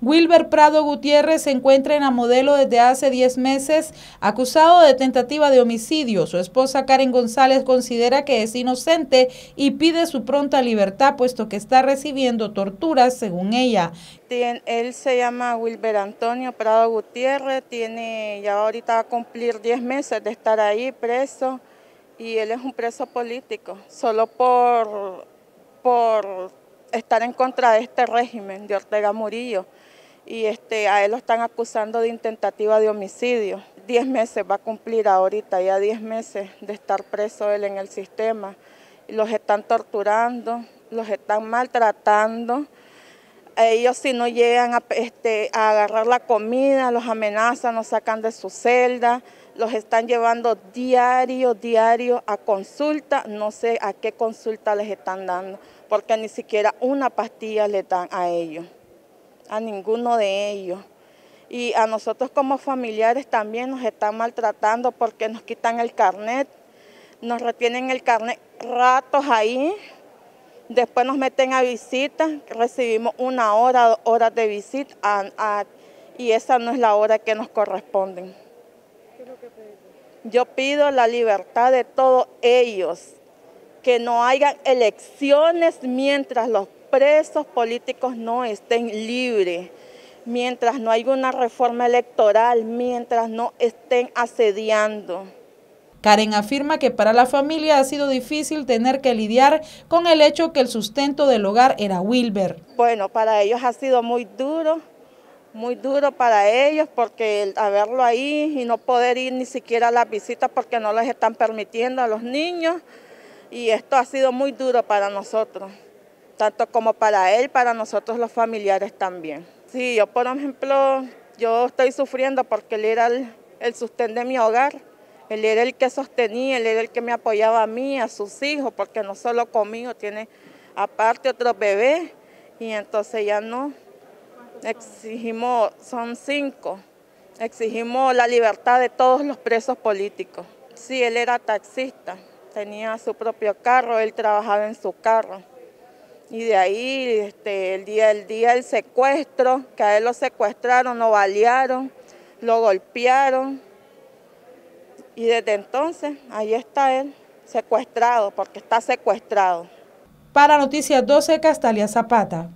Wilber Prado Gutiérrez se encuentra en la modelo desde hace 10 meses, acusado de tentativa de homicidio. Su esposa Karen González considera que es inocente y pide su pronta libertad, puesto que está recibiendo torturas, según ella. Él se llama Wilber Antonio Prado Gutiérrez, tiene ya ahorita va a cumplir 10 meses de estar ahí preso y él es un preso político, solo por, por estar en contra de este régimen de Ortega Murillo y este, a él lo están acusando de intentativa de homicidio. Diez meses va a cumplir ahorita, ya diez meses de estar preso él en el sistema. Los están torturando, los están maltratando. ellos si no llegan a, este, a agarrar la comida, los amenazan, los sacan de su celda, los están llevando diario, diario a consulta, no sé a qué consulta les están dando porque ni siquiera una pastilla le dan a ellos, a ninguno de ellos. Y a nosotros como familiares también nos están maltratando porque nos quitan el carnet, nos retienen el carnet ratos ahí, después nos meten a visita, recibimos una hora, dos horas de visita y esa no es la hora que nos corresponden. Yo pido la libertad de todos ellos, que no haya elecciones mientras los presos políticos no estén libres, mientras no haya una reforma electoral, mientras no estén asediando. Karen afirma que para la familia ha sido difícil tener que lidiar con el hecho que el sustento del hogar era Wilber. Bueno, para ellos ha sido muy duro, muy duro para ellos porque el haberlo ahí y no poder ir ni siquiera a la visita porque no les están permitiendo a los niños y esto ha sido muy duro para nosotros, tanto como para él, para nosotros los familiares también. Sí, yo por ejemplo, yo estoy sufriendo porque él era el, el sostén de mi hogar, él era el que sostenía, él era el que me apoyaba a mí, a sus hijos, porque no solo conmigo, tiene aparte otro bebé y entonces ya no. Exigimos, son cinco, exigimos la libertad de todos los presos políticos. Sí, él era taxista tenía su propio carro, él trabajaba en su carro. Y de ahí, este, el día del día del secuestro, que a él lo secuestraron, lo balearon, lo golpearon. Y desde entonces, ahí está él, secuestrado, porque está secuestrado. Para Noticias 12, Castalia Zapata.